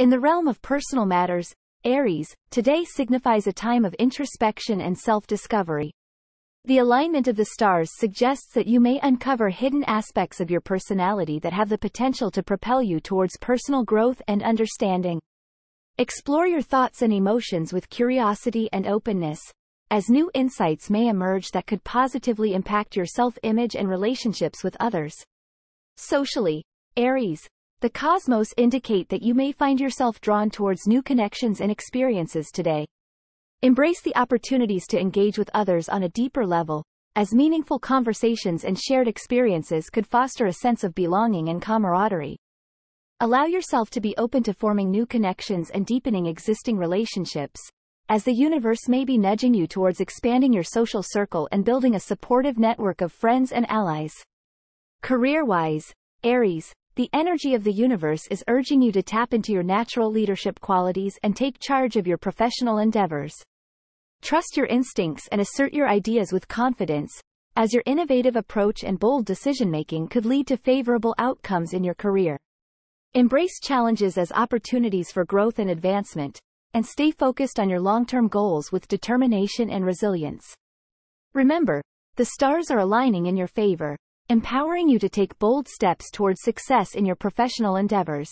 In the realm of personal matters, Aries, today signifies a time of introspection and self-discovery. The alignment of the stars suggests that you may uncover hidden aspects of your personality that have the potential to propel you towards personal growth and understanding. Explore your thoughts and emotions with curiosity and openness, as new insights may emerge that could positively impact your self-image and relationships with others. Socially, Aries, the cosmos indicate that you may find yourself drawn towards new connections and experiences today. Embrace the opportunities to engage with others on a deeper level, as meaningful conversations and shared experiences could foster a sense of belonging and camaraderie. Allow yourself to be open to forming new connections and deepening existing relationships, as the universe may be nudging you towards expanding your social circle and building a supportive network of friends and allies. Career-wise, Aries, the energy of the universe is urging you to tap into your natural leadership qualities and take charge of your professional endeavors. Trust your instincts and assert your ideas with confidence, as your innovative approach and bold decision-making could lead to favorable outcomes in your career. Embrace challenges as opportunities for growth and advancement, and stay focused on your long-term goals with determination and resilience. Remember, the stars are aligning in your favor, empowering you to take bold steps towards success in your professional endeavors.